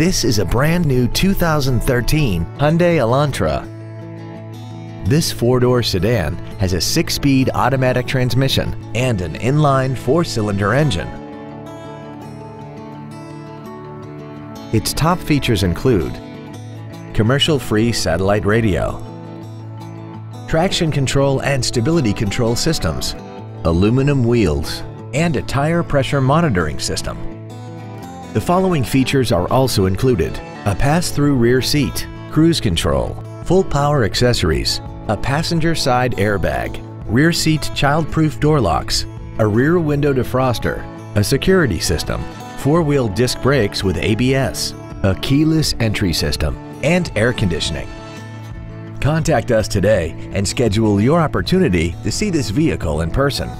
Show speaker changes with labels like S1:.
S1: This is a brand new 2013 Hyundai Elantra. This four-door sedan has a six-speed automatic transmission and an inline four-cylinder engine. Its top features include commercial-free satellite radio, traction control and stability control systems, aluminum wheels, and a tire pressure monitoring system. The following features are also included. A pass-through rear seat, cruise control, full power accessories, a passenger side airbag, rear seat child-proof door locks, a rear window defroster, a security system, four-wheel disc brakes with ABS, a keyless entry system, and air conditioning. Contact us today and schedule your opportunity to see this vehicle in person.